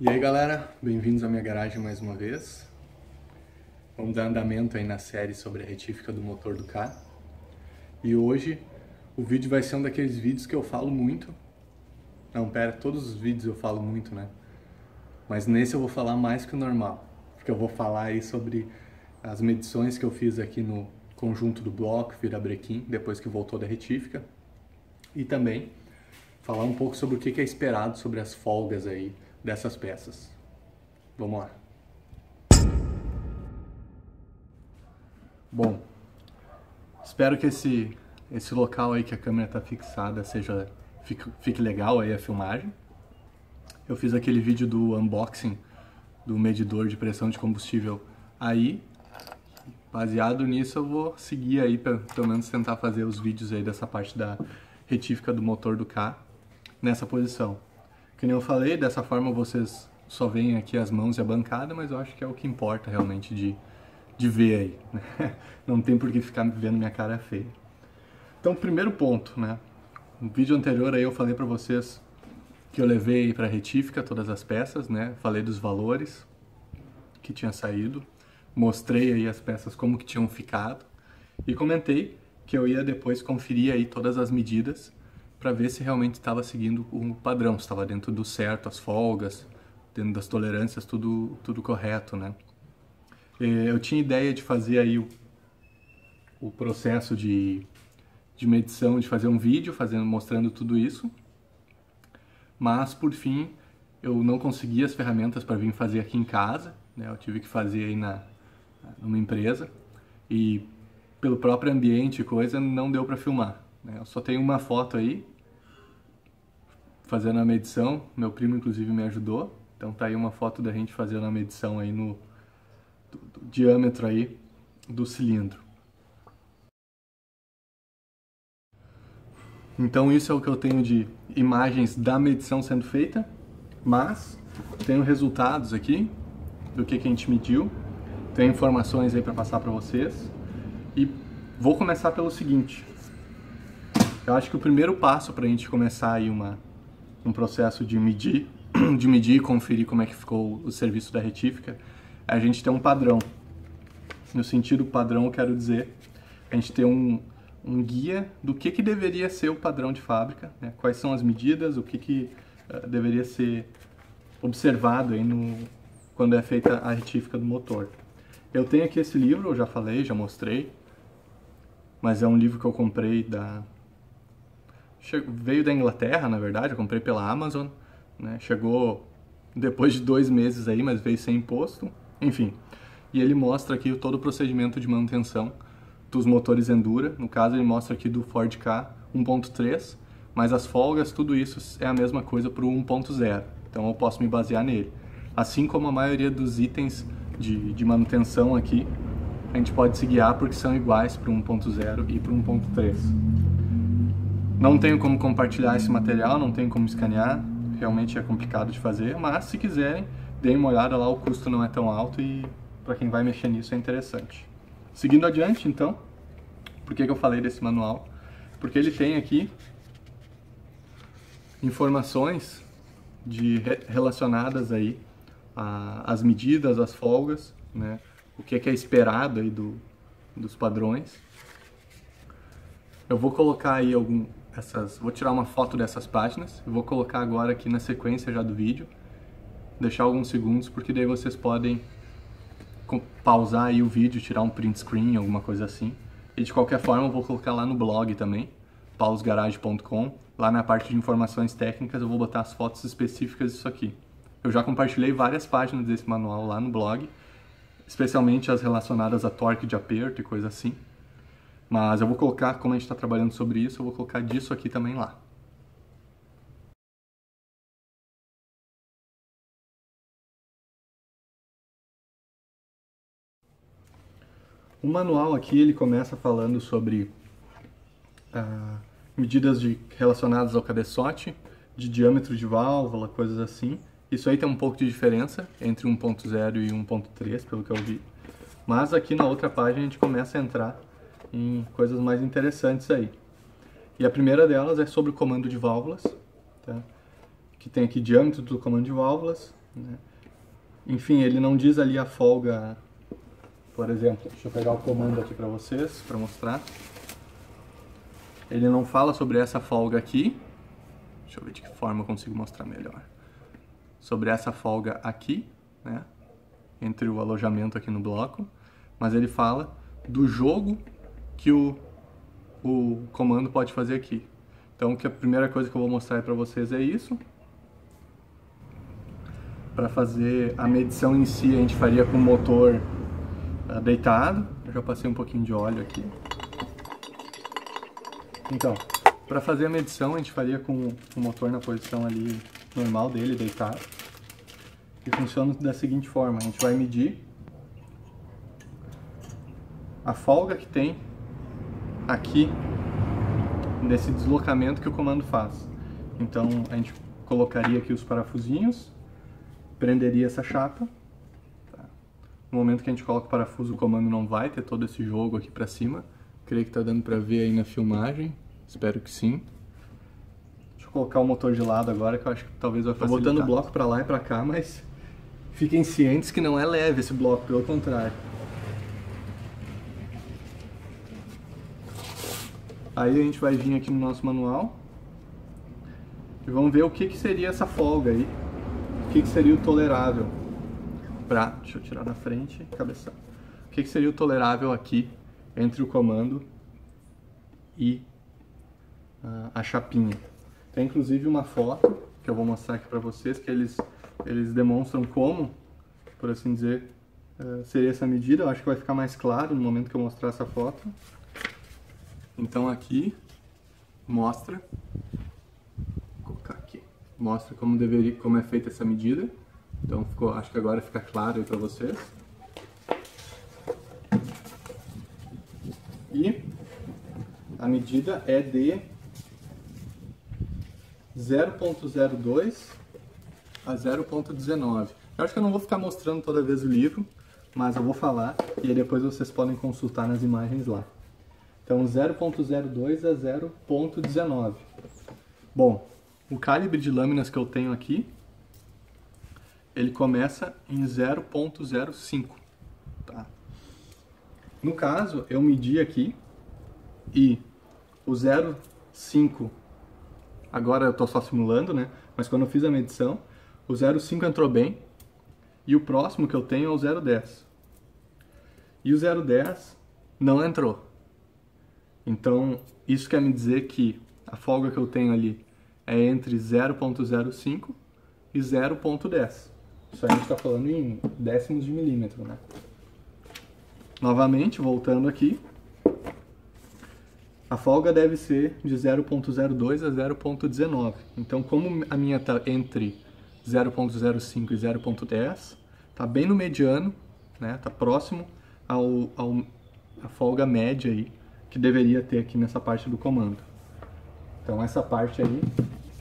E aí galera, bem-vindos à minha garagem mais uma vez. Vamos dar andamento aí na série sobre a retífica do motor do carro. E hoje o vídeo vai ser um daqueles vídeos que eu falo muito. Não, pera, todos os vídeos eu falo muito, né? Mas nesse eu vou falar mais que o normal. Porque eu vou falar aí sobre as medições que eu fiz aqui no conjunto do bloco virabrequim, depois que voltou da retífica. E também falar um pouco sobre o que é esperado sobre as folgas aí dessas peças. Vamos lá. Bom, espero que esse, esse local aí que a câmera está fixada seja fique, fique legal aí a filmagem. Eu fiz aquele vídeo do unboxing do medidor de pressão de combustível aí. Baseado nisso, eu vou seguir aí, pelo menos tentar fazer os vídeos aí dessa parte da retífica do motor do carro nessa posição. Que nem eu falei, dessa forma vocês só veem aqui as mãos e a bancada, mas eu acho que é o que importa realmente de, de ver aí. Né? Não tem por que ficar vendo minha cara feia. Então, primeiro ponto, né? No vídeo anterior aí eu falei para vocês que eu levei para retífica todas as peças, né? Falei dos valores que tinha saído, mostrei aí as peças como que tinham ficado e comentei que eu ia depois conferir aí todas as medidas para ver se realmente estava seguindo o padrão, estava dentro do certo, as folgas, dentro das tolerâncias, tudo, tudo correto, né? Eu tinha ideia de fazer aí o, o processo de, de medição, de fazer um vídeo fazendo, mostrando tudo isso, mas por fim eu não consegui as ferramentas para vir fazer aqui em casa, né? Eu tive que fazer aí na numa empresa e pelo próprio ambiente e coisa, não deu para filmar. Né? Eu só tenho uma foto aí, fazendo a medição. Meu primo, inclusive, me ajudou. Então tá aí uma foto da gente fazendo a medição aí no do, do diâmetro aí do cilindro. Então isso é o que eu tenho de imagens da medição sendo feita, mas tenho resultados aqui do que, que a gente mediu, tenho informações aí para passar para vocês. E vou começar pelo seguinte. Eu acho que o primeiro passo para a gente começar aí uma, um processo de medir, de medir e conferir como é que ficou o serviço da retífica, é a gente ter um padrão. No sentido padrão, eu quero dizer, a gente ter um, um guia do que, que deveria ser o padrão de fábrica, né? quais são as medidas, o que, que uh, deveria ser observado aí no, quando é feita a retífica do motor. Eu tenho aqui esse livro, eu já falei, já mostrei, mas é um livro que eu comprei da veio da Inglaterra, na verdade, eu comprei pela Amazon, né? Chegou depois de dois meses aí, mas veio sem imposto, enfim. E ele mostra aqui todo o procedimento de manutenção dos motores Endura. No caso, ele mostra aqui do Ford K 1.3, mas as folgas, tudo isso é a mesma coisa para o 1.0. Então eu posso me basear nele. Assim como a maioria dos itens de, de manutenção aqui, a gente pode se guiar porque são iguais para o 1.0 e para o 1.3. Não tenho como compartilhar esse material, não tenho como escanear, realmente é complicado de fazer, mas se quiserem, deem uma olhada lá, o custo não é tão alto e para quem vai mexer nisso é interessante. Seguindo adiante, então, por que, que eu falei desse manual? Porque ele tem aqui informações de, relacionadas aí às medidas, às folgas, né? o que é, que é esperado aí do, dos padrões. Eu vou colocar aí algum, essas, vou tirar uma foto dessas páginas, eu vou colocar agora aqui na sequência já do vídeo, deixar alguns segundos, porque daí vocês podem pausar aí o vídeo, tirar um print screen, alguma coisa assim. E de qualquer forma eu vou colocar lá no blog também, pausgarage.com. Lá na parte de informações técnicas eu vou botar as fotos específicas disso aqui. Eu já compartilhei várias páginas desse manual lá no blog, especialmente as relacionadas a torque de aperto e coisa assim. Mas eu vou colocar, como a gente está trabalhando sobre isso, eu vou colocar disso aqui também lá. O manual aqui ele começa falando sobre ah, medidas de, relacionadas ao cabeçote, de diâmetro de válvula, coisas assim. Isso aí tem um pouco de diferença entre 1.0 e 1.3, pelo que eu vi. Mas aqui na outra página a gente começa a entrar em coisas mais interessantes aí. E a primeira delas é sobre o comando de válvulas, tá? que tem aqui diâmetro do comando de válvulas, Né? Enfim, ele não diz ali a folga, por exemplo, deixa eu pegar o comando aqui para vocês, para mostrar. Ele não fala sobre essa folga aqui. Deixa eu ver de que forma eu consigo mostrar melhor. Sobre essa folga aqui, né? Entre o alojamento aqui no bloco. Mas ele fala do jogo que o, o comando pode fazer aqui. Então, que a primeira coisa que eu vou mostrar para vocês é isso. Para fazer a medição em si, a gente faria com o motor uh, deitado. Eu já passei um pouquinho de óleo aqui. Então, para fazer a medição, a gente faria com o motor na posição ali normal dele, deitado. E funciona da seguinte forma, a gente vai medir a folga que tem aqui nesse deslocamento que o comando faz. Então a gente colocaria aqui os parafusinhos, prenderia essa chapa. Tá? No momento que a gente coloca o parafuso, o comando não vai ter todo esse jogo aqui para cima. Creio que está dando para ver aí na filmagem. Espero que sim. Deixa eu colocar o motor de lado agora, que eu acho que talvez vai facilitar. Tô botando o bloco para lá e para cá, mas fiquem cientes que não é leve esse bloco, pelo contrário. Aí a gente vai vir aqui no nosso manual e vamos ver o que, que seria essa folga aí, o que, que seria o tolerável para, deixa eu tirar da frente, cabeça. O que, que seria o tolerável aqui entre o comando e uh, a chapinha. Tem inclusive uma foto que eu vou mostrar aqui para vocês que eles eles demonstram como, por assim dizer, uh, seria essa medida. Eu acho que vai ficar mais claro no momento que eu mostrar essa foto. Então aqui mostra, vou colocar aqui, mostra como deveria, como é feita essa medida. Então ficou, acho que agora fica claro aí para vocês. E a medida é de 0.02 a 0.19. Eu acho que eu não vou ficar mostrando toda vez o livro, mas eu vou falar e depois vocês podem consultar nas imagens lá. Então 0.02 a 0.19. Bom, o calibre de lâminas que eu tenho aqui, ele começa em 0.05. Tá? No caso, eu medi aqui e o 0.5, agora eu estou só simulando, né? Mas quando eu fiz a medição, o 0.5 entrou bem e o próximo que eu tenho é o 0.10. E o 0.10 não entrou. Então, isso quer me dizer que a folga que eu tenho ali é entre 0.05 e 0.10. Isso a gente está falando em décimos de milímetro, né? Novamente, voltando aqui, a folga deve ser de 0.02 a 0.19. Então, como a minha está entre 0.05 e 0.10, está bem no mediano, né? Está próximo ao, ao a folga média aí que deveria ter aqui nessa parte do comando. Então essa parte aí,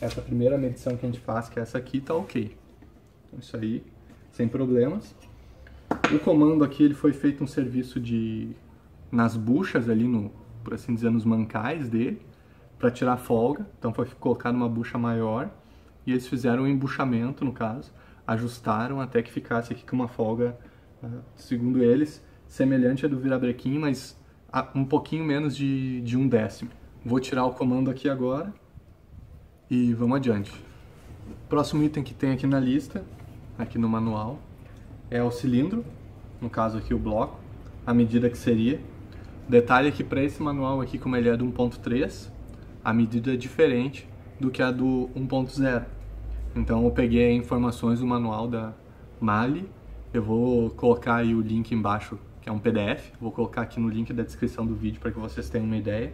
essa primeira medição que a gente faz, que é essa aqui, tá ok. Então isso aí, sem problemas. O comando aqui, ele foi feito um serviço de nas buchas ali, no, por assim dizer, nos mancais dele, para tirar folga. Então foi colocado uma bucha maior e eles fizeram um embuchamento, no caso, ajustaram até que ficasse aqui com uma folga, ah, segundo eles, semelhante à do virabrequim, mas um pouquinho menos de, de um décimo. Vou tirar o comando aqui agora e vamos adiante. Próximo item que tem aqui na lista, aqui no manual, é o cilindro, no caso aqui o bloco, a medida que seria. Detalhe é que para esse manual aqui, como ele é do 1.3, a medida é diferente do que a do 1.0. Então eu peguei informações do manual da Mali, eu vou colocar aí o link embaixo que é um PDF. Vou colocar aqui no link da descrição do vídeo para que vocês tenham uma ideia.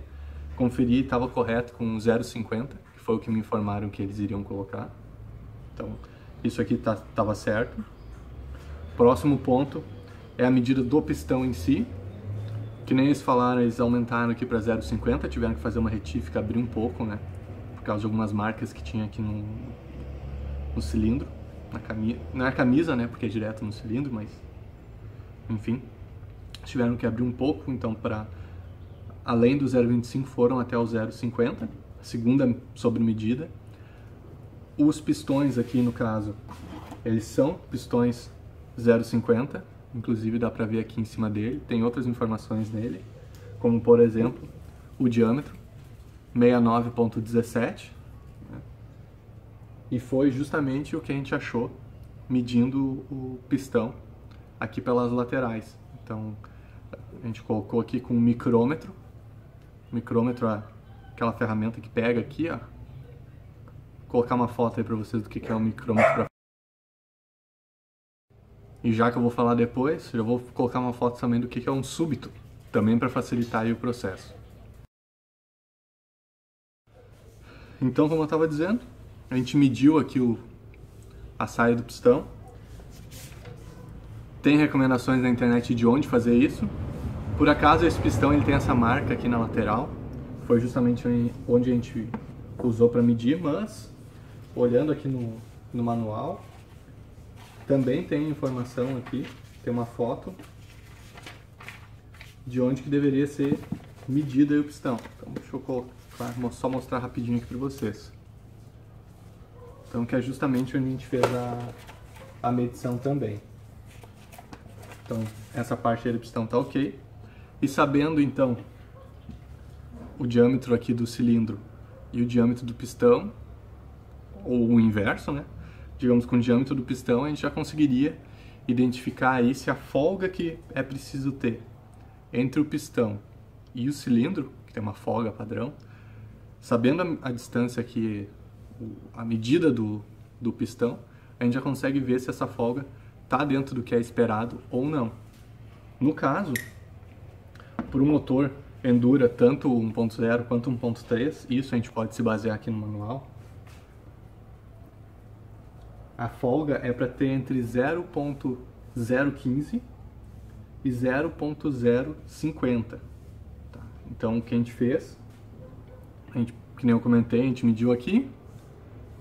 Conferi estava correto com 0,50, que foi o que me informaram que eles iriam colocar. Então, isso aqui estava tá, certo. Próximo ponto é a medida do pistão em si. Que nem eles falaram, eles aumentaram aqui para 0,50, tiveram que fazer uma retífica, abrir um pouco, né? Por causa de algumas marcas que tinha aqui no, no cilindro. Na camisa, não é camisa, né? Porque é direto no cilindro, mas enfim tiveram que abrir um pouco, então para além do 0,25 foram até o 0,50, segunda sobre medida. Os pistões aqui no caso, Eles são pistões 0,50, inclusive dá para ver aqui em cima dele, tem outras informações nele, como por exemplo o diâmetro, 69.17, né? e foi justamente o que a gente achou medindo o pistão aqui pelas laterais. Então a gente colocou aqui com um micrômetro, micrômetro é aquela ferramenta que pega aqui, ó. Vou colocar uma foto aí para vocês do que é o um micrômetro. E já que eu vou falar depois, já vou colocar uma foto também do que é um súbito, também para facilitar o processo. Então, como eu estava dizendo, a gente mediu aqui o, a saia do pistão. Tem recomendações na internet de onde fazer isso. Por acaso esse pistão ele tem essa marca aqui na lateral, foi justamente onde a gente usou para medir, mas olhando aqui no, no manual, também tem informação aqui, tem uma foto de onde que deveria ser medida o pistão. Então deixa eu colocar, só mostrar rapidinho aqui para vocês. Então que é justamente onde a gente fez a, a medição também. Então essa parte do pistão tá ok. E sabendo então o diâmetro aqui do cilindro e o diâmetro do pistão, ou o inverso, né? Digamos, com o diâmetro do pistão, a gente já conseguiria identificar aí se a folga que é preciso ter entre o pistão e o cilindro, que tem uma folga padrão, sabendo a, a distância aqui, a medida do, do pistão, a gente já consegue ver se essa folga está dentro do que é esperado ou não. No caso, por um motor Endura tanto 1.0 quanto 1.3, isso a gente pode se basear aqui no manual. A folga é para ter entre 0.015 e 0.050. Tá? Então o que a gente fez, a gente, que nem eu comentei, a gente mediu aqui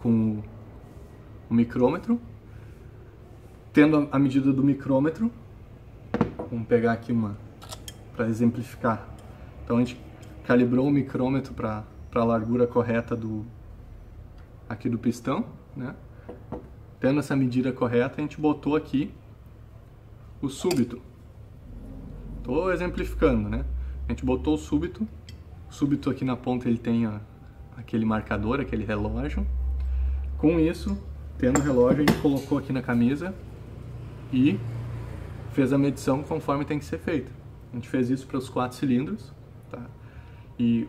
com o micrômetro. Tendo a medida do micrômetro, vamos pegar aqui uma para exemplificar então a gente calibrou o micrômetro para a largura correta do aqui do pistão, né? Tendo essa medida correta, a gente botou aqui o súbito. Estou exemplificando, né? A gente botou o súbito. O súbito aqui na ponta ele tem a, aquele marcador, aquele relógio. Com isso, tendo o relógio, a gente colocou aqui na camisa e fez a medição conforme tem que ser feita. A gente fez isso para os quatro cilindros. Tá? E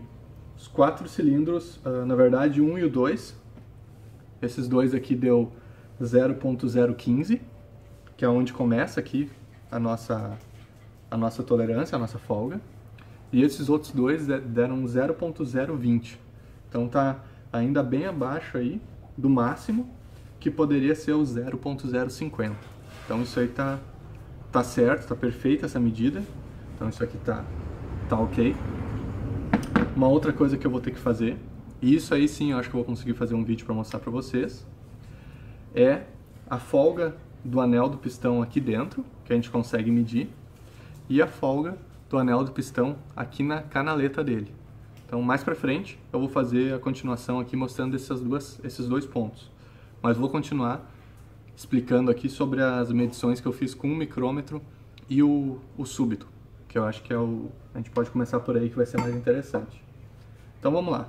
os quatro cilindros, uh, na verdade, um e o dois, esses dois aqui deu 0.015, que é onde começa aqui a nossa, a nossa tolerância, a nossa folga. E esses outros dois deram 0.020. Então tá ainda bem abaixo aí do máximo, que poderia ser o 0.050. Então isso aí tá, tá certo, tá perfeita essa medida. Então isso aqui tá tá ok. Uma outra coisa que eu vou ter que fazer, e isso aí sim eu acho que eu vou conseguir fazer um vídeo para mostrar para vocês, é a folga do anel do pistão aqui dentro, que a gente consegue medir, e a folga do anel do pistão aqui na canaleta dele. Então, mais para frente, eu vou fazer a continuação aqui mostrando essas duas, esses dois pontos. Mas vou continuar explicando aqui sobre as medições que eu fiz com o micrômetro e o, o súbito que eu acho que é o. A gente pode começar por aí que vai ser mais interessante. Então vamos lá.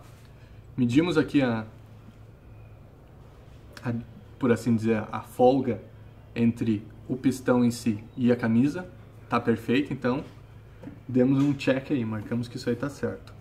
Medimos aqui a, a por assim dizer, a folga entre o pistão em si e a camisa. Tá perfeito, então demos um check aí, marcamos que isso aí tá certo.